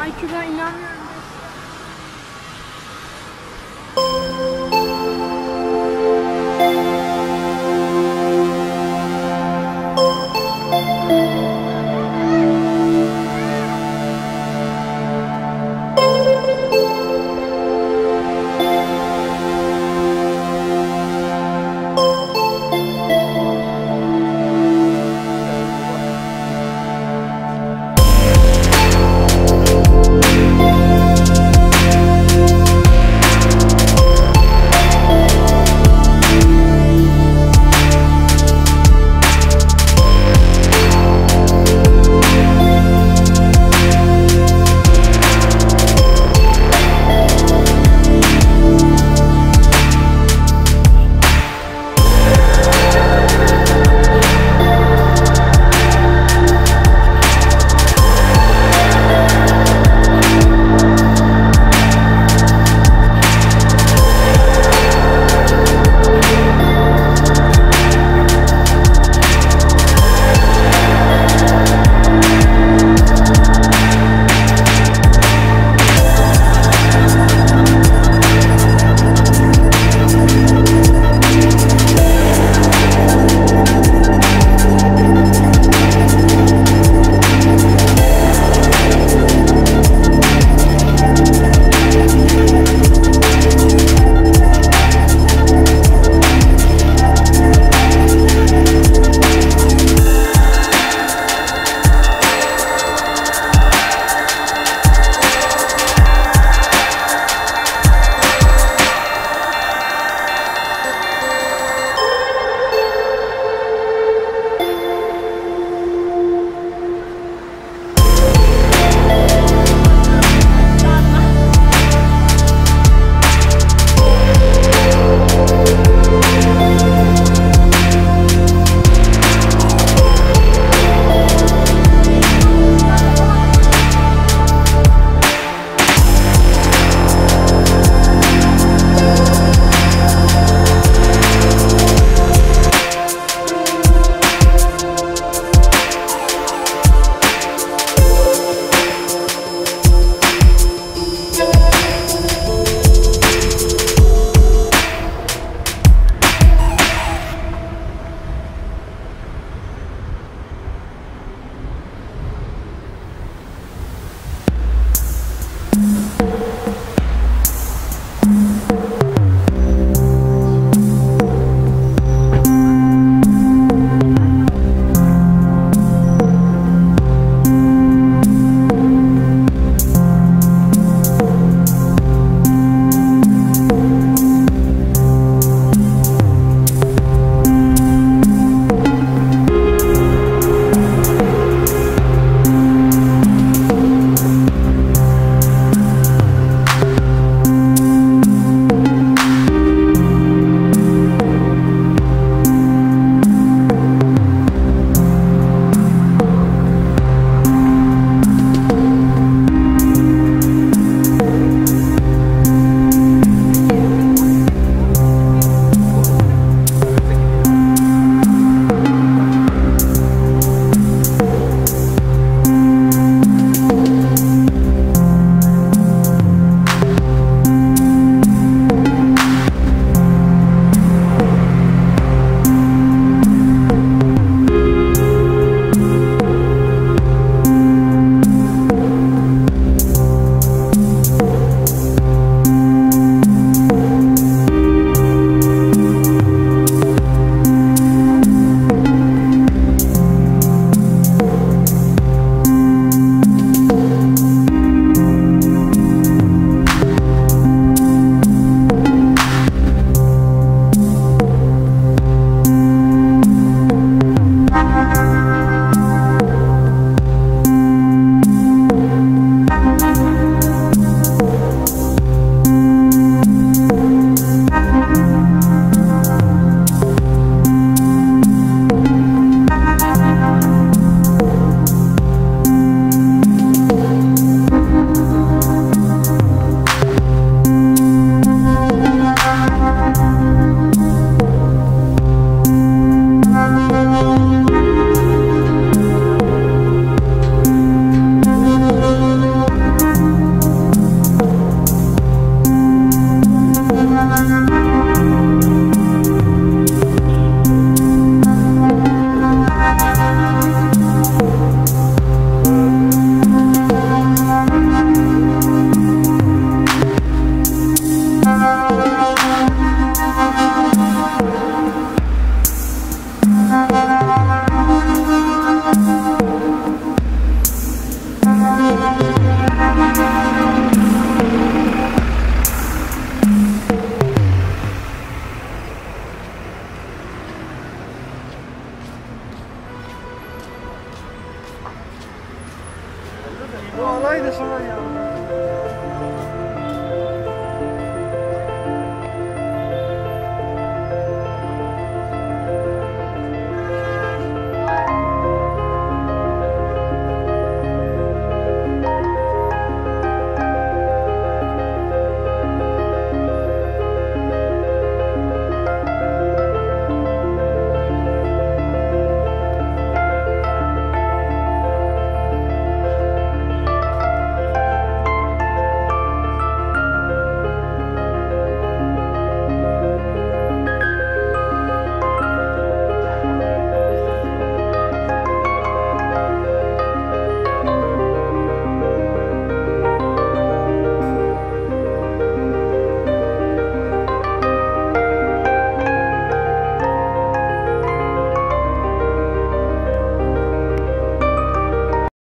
Ay Kübra inanmıyorum.